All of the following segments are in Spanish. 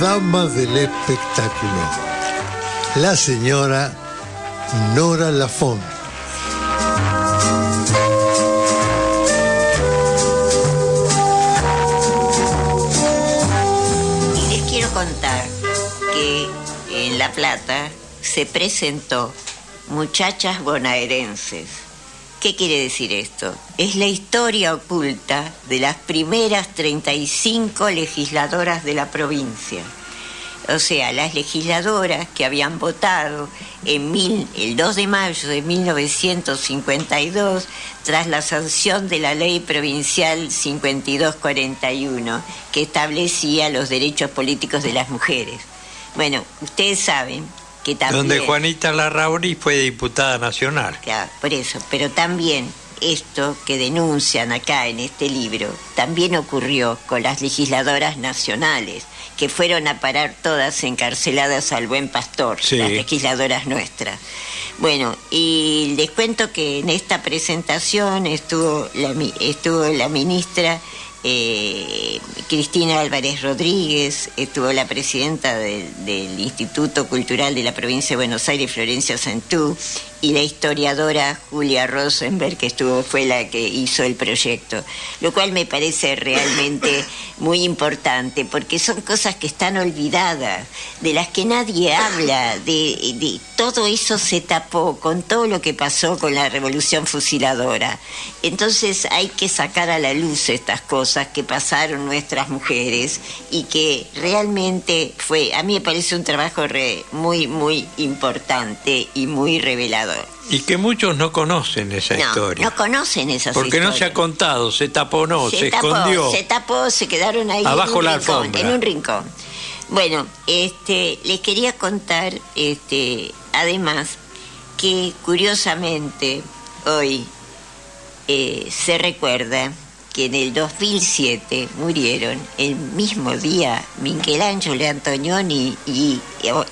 dama del espectáculo, la señora Nora Lafont. Y les quiero contar que en La Plata se presentó Muchachas Bonaerenses. ¿Qué quiere decir esto? Es la historia oculta de las primeras 35 legisladoras de la provincia. O sea, las legisladoras que habían votado el 2 de mayo de 1952 tras la sanción de la ley provincial 5241 que establecía los derechos políticos de las mujeres. Bueno, ustedes saben que también... Donde Juanita Larrauri fue diputada nacional. Claro, por eso. Pero también esto que denuncian acá en este libro, también ocurrió con las legisladoras nacionales, que fueron a parar todas encarceladas al buen pastor, Sí. las legisladoras nuestras. Bueno, y les cuento que en esta presentación estuvo la, estuvo la ministra eh, Cristina Álvarez Rodríguez, estuvo la presidenta del, del Instituto Cultural de la Provincia de Buenos Aires, Florencia Santú, y la historiadora Julia Rosenberg, que estuvo, fue la que hizo el proyecto, lo cual me parece realmente muy importante, porque son cosas que están olvidadas, de las que nadie habla, de, de todo eso se tapó con todo lo que pasó con la revolución fusiladora. Entonces hay que sacar a la luz estas cosas que pasaron nuestras mujeres y que realmente fue, a mí me parece un trabajo re- muy, muy importante y muy revelador. Y que muchos no conocen esa No, historia. no conocen esas porque no se ha contado, se taponó, se, tapó, escondió. se tapó, se quedaron ahí Abajo en un la rincón, alfombra. en un rincón. Bueno, este, les quería contar, este, además, que curiosamente hoy eh, se recuerda que en el 2007 murieron el mismo día Michelangelo Antonioni y,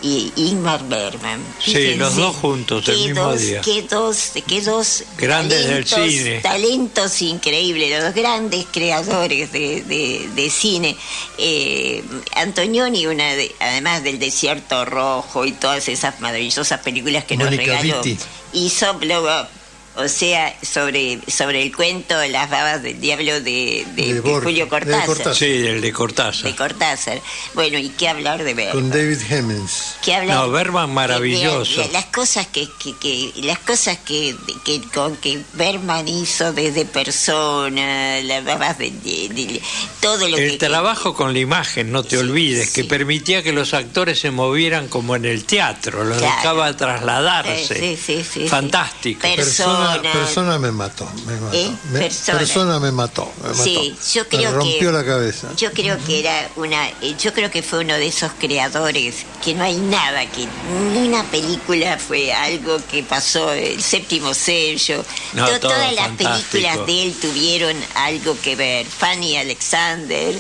y Ingmar Bergman. Sí, los dos juntos, el mismo dos, día. Qué dos, qué dos Grandes del talentos- cine. talentos increíbles, los dos grandes creadores de, de- de cine. Eh, Antonioni, una de- además del Desierto Rojo y todas esas maravillosas películas que nos Mónica regaló, Vitti. hizo Blow Up. O sea, sobre, sobre el cuento Las babas del diablo de, de- De de Borges, Julio de Cortázar. Cortázar. Sí, el de Cortázar. De Cortázar. Bueno, ¿y qué hablar de Bergman? con David Hemmings. que habla No, Bergman de- maravilloso. de- de las cosas que, que- que- las cosas que, que con que Bergman hizo desde persona las babas de, de- de- todo lo El que trabajo con la imagen, no te Sí, olvides, que permitía que los actores se movieran como en el teatro, los Claro. dejaba trasladarse. Sí, sí, sí, sí, Fantástico. Persona, Persona. persona me mató. Me mató. ¿Eh? Me- Persona. me mató. Me mató. Sí, yo creo me rompió que la cabeza. Yo creo que era una, eh, yo creo que fue uno de esos creadores que no hay nada que ni una película fue algo que pasó el séptimo sello. No, To- todo todas las películas de él tuvieron algo que ver. Fanny Alexander,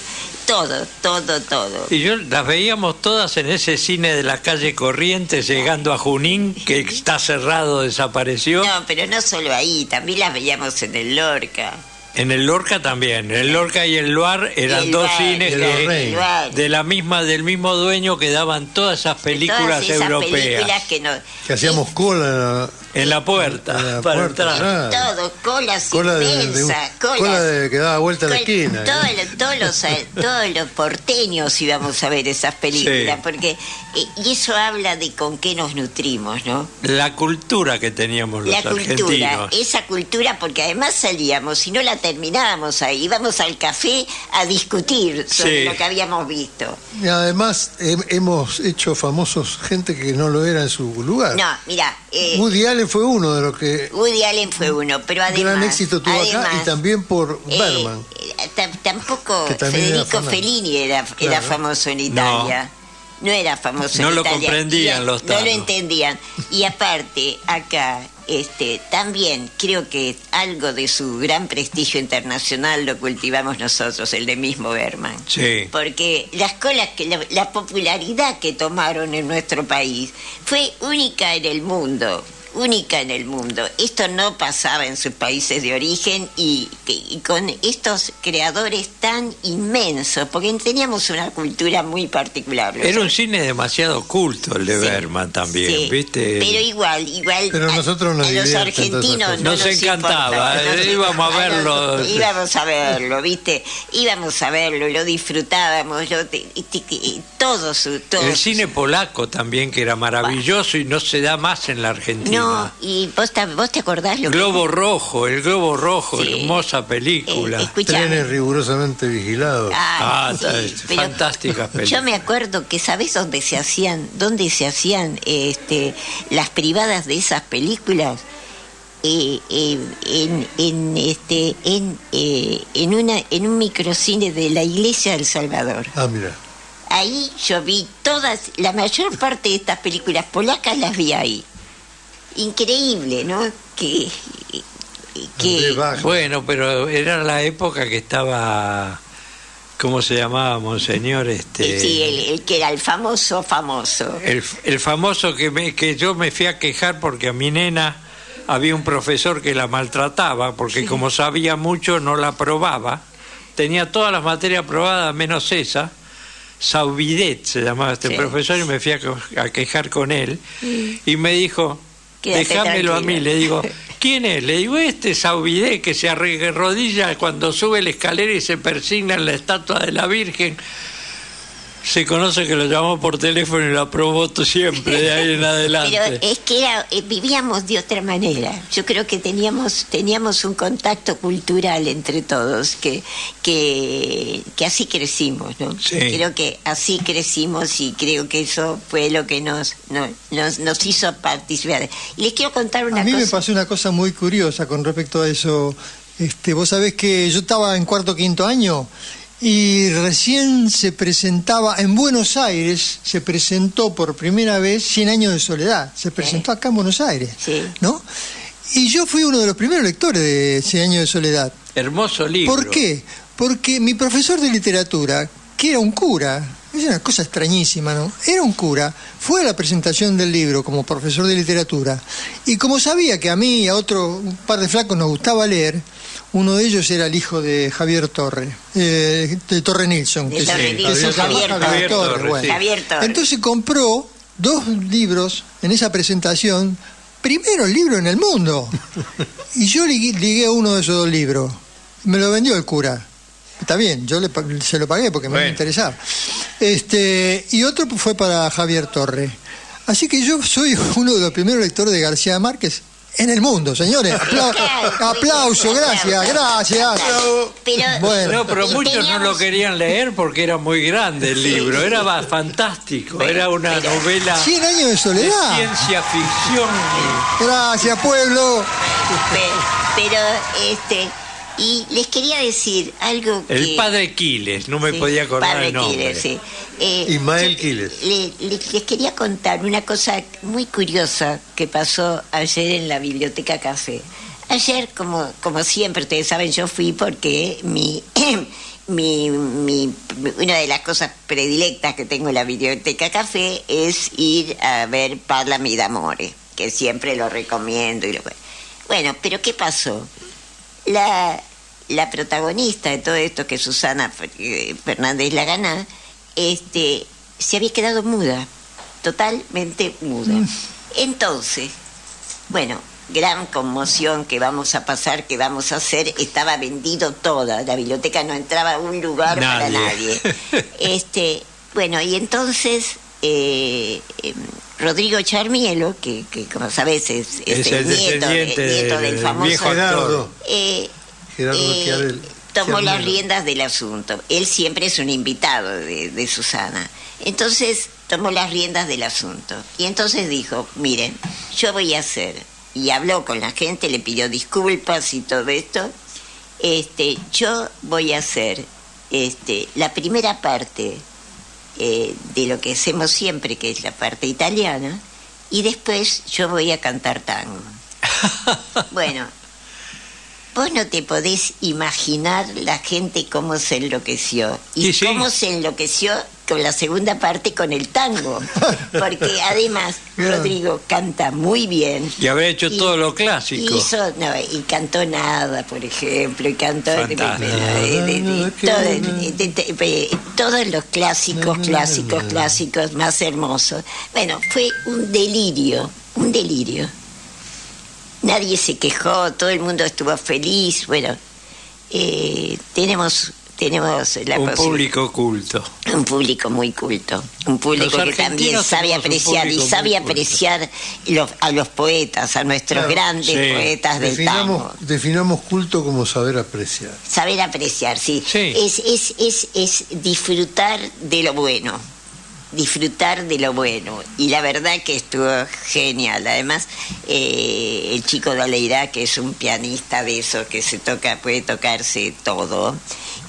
todo, todo, todo. Y yo las veíamos todas en ese cine de la calle Corrientes, llegando a Junín, que está cerrado, desapareció. No, pero no solo ahí, también las veíamos en el Lorca. En el Lorca también. El Lorca y el Luar eran el dos cines que, de la misma, del mismo dueño que daban todas esas películas Todas esas europeas películas que no. Que hacíamos cola en la puerta en la para puerta, entrar. claro. Todo, colas Cola de, de un- inmensas, colas. cola de que daba vuelta a la esquina. ¿eh? todo todos, los, todos los porteños íbamos a ver esas películas, Sí. porque eh, y eso habla de con qué nos nutrimos, ¿no? La cultura que teníamos los La cultura, argentinos. esa cultura, porque además salíamos y no la terminábamos ahí, íbamos al café a discutir sobre Sí. lo que habíamos visto. Y además he- hemos hecho famosos gente que no lo era en su lugar. No, mira, eh, Woody Allen fue uno de los que Woody Allen fue uno, pero además... gran éxito tuvo acá y también por eh, Berman. eh, tam- tampoco Federico. Fellini era, era famoso en Italia. No, era famoso No en lo Italia. comprendían Y- los No lo tanos. entendían. Y aparte, acá, este, también creo que algo de su gran prestigio internacional lo cultivamos nosotros, el de mismo Berman. Sí. Porque las colas que la, la popularidad que tomaron en nuestro país fue única en el mundo. Única en el mundo. Esto no pasaba en sus países de origen y, y con estos creadores tan inmensos, porque teníamos una cultura muy particular. Era un cine demasiado culto el de Sí, Berman también, sí. ¿viste? Pero igual, igual. Pero a- nosotros nos a los argentinos no Nos encantaba, importaba, eh, íbamos a verlo. nos- íbamos a verlo, ¿viste? Íbamos a verlo, lo disfrutábamos, y- y- todo su. Todo El su- cine polaco también, que era maravilloso y no se da más en la Argentina. No, y vos, vos te acordás lo que- Globo Rojo, el Globo Rojo, Sí. hermosa película. Eh. Trenes rigurosamente vigilados. Ah, sí, está- pero fantásticas películas. Yo me acuerdo que sabés dónde se hacían, dónde se hacían este, las privadas de esas películas. Eh, eh, en, en este en eh, en una en un microcine de la iglesia del Salvador Ah, mira. ahí yo vi todas la mayor parte de estas películas polacas las vi ahí increíble no que. Bueno, pero era la época que estaba, ¿cómo se llamaba, monseñor? Este, sí, el, el que era el famoso famoso el, el famoso que, me, que yo me fui a quejar porque a mi nena había un profesor que la maltrataba, porque como sabía mucho no la aprobaba, tenía todas las materias aprobadas menos esa. Saubidet se llamaba este Sí. profesor y me fui a, quejar con él y me dijo, Déjamelo a mí, tranquilo". le digo, ¿quién es? Le digo, este Saubidet que se arrodilla cuando sube la escalera y se persigna en la estatua de la Virgen. Se conoce que lo llamó por teléfono y lo aprobó siempre de ahí en adelante. Pero es que era, eh, vivíamos de otra manera. Yo creo que teníamos teníamos un contacto cultural entre todos, que que, que así crecimos, ¿no? Sí. Creo que así crecimos y creo que eso fue lo que nos no- nos, nos hizo participar. Y les quiero contar una A mí me cosa. pasó una cosa muy curiosa con respecto a eso. Este, vos sabés que yo estaba en cuarto o quinto año y recién se presentaba en Buenos Aires, se presentó por primera vez 100 años de soledad. Se presentó acá en Buenos Aires, Sí. ¿no? Y yo fui uno de los primeros lectores de 100 años de soledad. Hermoso libro. ¿Por qué? Porque mi profesor de literatura, que era un cura, es una cosa extrañísima, ¿no? Era un cura, fue a la presentación del libro como profesor de literatura y como sabía que a mí y a otro un par de flacos nos gustaba leer, uno de ellos era el hijo de Javier Torre, eh, de Torre Nilsson. De que Torre se- Nilsson, que se llama Javier Torre. Javier Torre, bueno. sí. Javier Torre. Entonces compró dos libros en esa presentación, primero el libro en el mundo. Y yo ligué, ligué uno de esos dos libros. Me lo vendió el cura. Está bien, yo le se lo pagué porque me Bueno. interesaba. Este, y otro fue para Javier Torre. Así que yo soy uno de los primeros lectores de García Márquez en el mundo, señores. Apla- Claro, aplauso, gracias, gracias. Pero, Bueno. No, pero y muchos no lo querían leer porque era muy grande el libro. Era fantástico. Era una novela 100 años de de soledad. ciencia ficción. Gracias, pueblo. Pe- pero este y les quería decir algo que El padre Quiles, no me Sí, podía acordar padre el nombre. Quiles, sí. Eh, Ismael Quiles. le- le- les quería contar una cosa muy curiosa que pasó ayer en la biblioteca Café. Ayer, como, como siempre, ustedes saben, yo fui porque mi, mi, mi- una de las cosas predilectas que tengo en la biblioteca Café es ir a ver Parlami d'Amore, que siempre lo recomiendo. Y lo, bueno, pero ¿qué pasó? La, la protagonista de todo esto, que es Susana eh, Fernández Laganá, este, se había quedado muda, totalmente muda. Entonces, bueno, gran conmoción que vamos a pasar, que vamos a hacer, estaba vendido toda, la biblioteca no entraba a un lugar para Nadie. nadie. Este, bueno, y entonces eh, em, Rodrigo Charmielo, que, que como sabes es, es Es el, el nieto, de- descendiente nieto del del famoso viejo actor. Gerardo. eh, Gerardo eh, tomó las riendas del asunto. Él siempre es un invitado de, de Susana. Entonces tomó las riendas del asunto. Y entonces dijo, miren, yo voy a hacer, y habló con la gente, le pidió disculpas y todo esto, este, yo voy a hacer este, la primera parte eh, de lo que hacemos siempre, que es la parte italiana, y después yo voy a cantar tango. Bueno, vos no te podés imaginar la gente cómo se enloqueció. Y Sí, sí. cómo se enloqueció con la segunda parte con el tango. Porque además. Rodrigo canta muy bien. Y habrá hecho Y todo lo clásico. Hizo, no, y cantó nada, por ejemplo, y cantó todos los clásicos, clásicos, clásicos más hermosos. Bueno, fue un delirio, un delirio. Nadie se quejó, todo el mundo estuvo feliz. Bueno, eh, tenemos tenemos la Un público culto. un público muy culto, un público que también sabe apreciar y sabe apreciar los- a los poetas, a nuestros Claro, grandes sí. poetas del Definamos, tango. definamos culto como saber apreciar. Saber apreciar, sí. Sí. Es, es, es, es disfrutar de lo bueno. Disfrutar de lo bueno. Y la verdad que estuvo genial. Además, eh, el chico de Aleirá, que es un pianista de eso, que se toca, puede tocarse todo.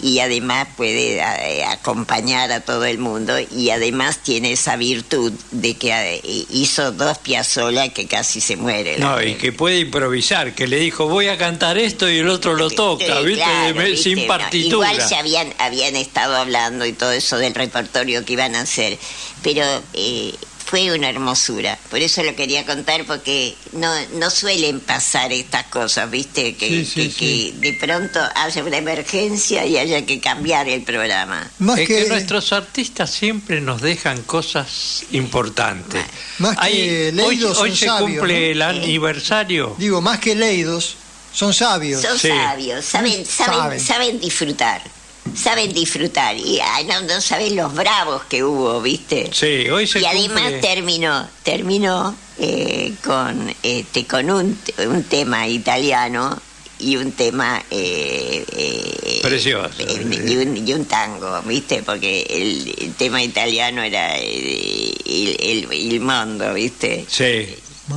Y además puede eh, acompañar a todo el mundo. Y además tiene esa virtud de que eh, hizo dos Piazzolla que casi se muere. No, y que puede improvisar, que le dijo voy a cantar esto y el otro lo toca, ¿viste? Sin no, partitura. igual se habían, habían estado hablando y todo eso del repertorio que iban a hacer, pero eh, fue una hermosura. Por eso lo quería contar porque no, no suelen pasar estas cosas, ¿viste? Que, Sí, sí, que- sí. que de pronto haya una emergencia y haya que cambiar el programa. Más es que, que, nuestros artistas siempre nos dejan cosas importantes. Más que hoy leídos hoy son se sabios, cumple ¿no? el aniversario. digo, más que leídos, son sabios. Son Sí. sabios, saben, saben, Saben. saben disfrutar. Saben disfrutar y ay, no, no saben los bravos que hubo, ¿viste? Sí, hoy se y además cumple- terminó terminó eh, con este con un, un tema italiano y un tema eh, eh, Precioso. eh, y, un, y un tango viste porque el, el tema italiano era eh, el, el, il mondo viste Sí.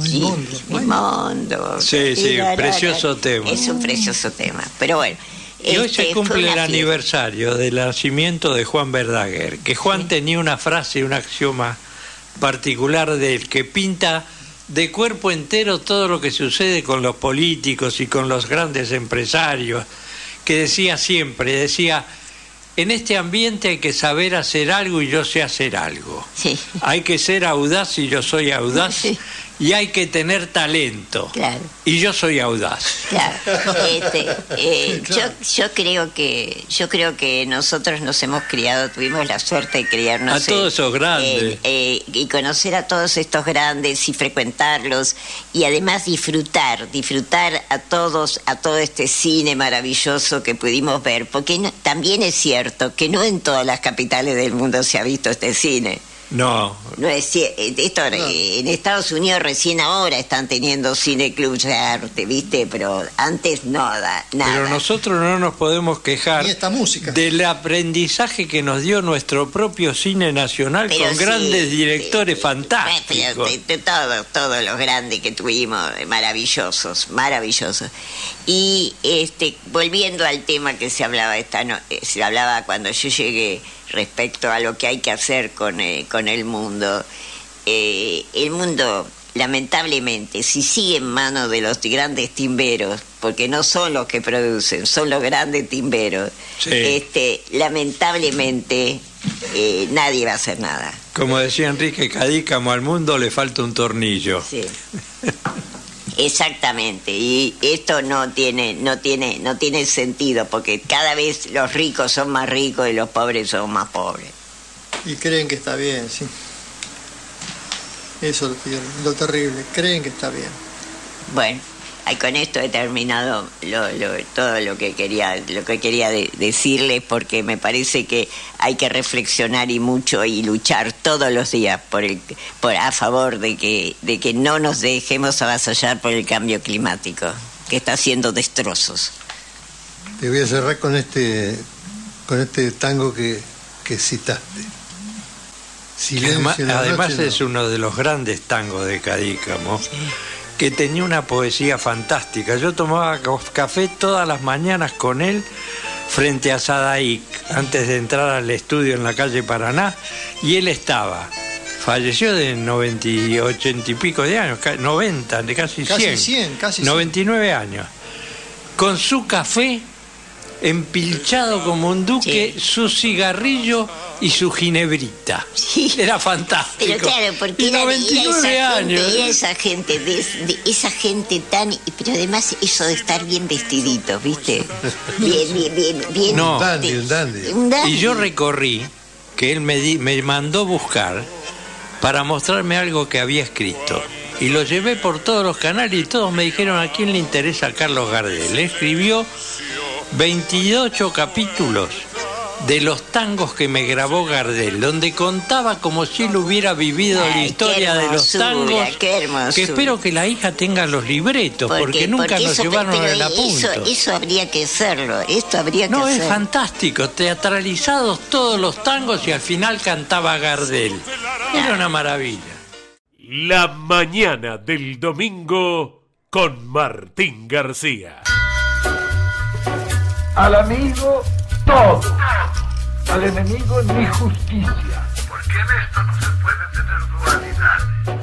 Sí, Maimondo, il mondo. Sí, sí, precioso tema. es un precioso tema pero bueno Y hoy este, se fue cumple el aniversario del nacimiento de Juan Verdaguer, que Juan tenía una frase, un axioma particular del que pinta de cuerpo entero todo lo que sucede con los políticos y con los grandes empresarios, que decía siempre, decía, en este ambiente hay que saber hacer algo y yo sé hacer algo. sí Hay que ser audaz y yo soy audaz. Sí. Y hay que tener talento. claro Y yo soy audaz. Claro, este, eh, yo, yo creo que yo creo que nosotros nos hemos criado, tuvimos la suerte de criarnos A todos esos grandes. eh, eh, y conocer a todos estos grandes y frecuentarlos y además disfrutar, disfrutar a todos, a todo este cine maravilloso que pudimos ver, porque no- también es cierto que no en todas las capitales del mundo se ha visto este cine. No, No es eh, esto eh, en Estados Unidos recién ahora están teniendo cine clubs de arte, ¿viste? Pero antes nada, nada. Pero nosotros no nos podemos quejar Ni esta música. del aprendizaje que nos dio nuestro propio cine nacional Pero con sí, grandes directores sí. fantásticos. Pero de- de todos, todos los grandes que tuvimos, eh, maravillosos, maravillosos. Y este, volviendo al tema que se hablaba esta no- se hablaba cuando yo llegué respecto a lo que hay que hacer con, eh, con el mundo. Eh, el mundo, lamentablemente, si sigue en manos de los grandes timberos, porque no son los que producen, son los grandes timberos, Sí. este, lamentablemente eh, nadie va a hacer nada. Como decía Enrique Cadícamo, al mundo le falta un tornillo. Sí. Exactamente, y esto no tiene, no tiene, no tiene sentido, porque cada vez los ricos son más ricos y los pobres son más pobres. Y creen que está bien, sí. Eso es lo, terrible, creen que está bien. Bueno, ahí con esto he terminado lo- lo- todo lo que quería, lo que quería de- decirles, porque me parece que hay que reflexionar y mucho y luchar todos los días por el, por a favor de que, de que no nos dejemos avasallar por el cambio climático, que está haciendo destrozos. Te voy a cerrar con este, con este tango que, que citaste. Silencio Además, noche, es no. uno de los grandes tangos de Cadícamo, que tenía una poesía fantástica. Yo tomaba ca- café todas las mañanas con él frente a Sadaic, antes de entrar al estudio en la calle Paraná, y él estaba. Falleció de 90 y 80 y pico de años, ca- 90, de casi 100. Casi 100, casi 100. 99 años. con su café, empilchado como un duque, Sí. su cigarrillo y su ginebrita. Sí. Era fantástico. Pero claro, porque y era, veía 99 esa años. gente, veía esa gente, de, de- esa gente tan, pero además eso de estar bien vestiditos, ¿viste? Bien, bien, bien, bien. No. Un dandy, un dandy. Un dandy. Y yo recorrí, que él me, di- me mandó buscar para mostrarme algo que había escrito. Y lo llevé por todos los canales y todos me dijeron a quién le interesa a Carlos Gardel. Escribió 28 capítulos de los tangos que me grabó Gardel, donde contaba como si él hubiera vivido la Ay, historia de los tangos. qué hermosura. que espero que la hija tenga los libretos, porque, nunca porque nos eso- llevaron pero al eso, apunto. eso habría que hacerlo, esto habría que No, es fantástico, teatralizados todos los tangos y al final cantaba Gardel. Era una maravilla. La mañana del domingo con Martín García. Al amigo todo, al enemigo ni justicia. Porque en esto no se puede tener dualidad.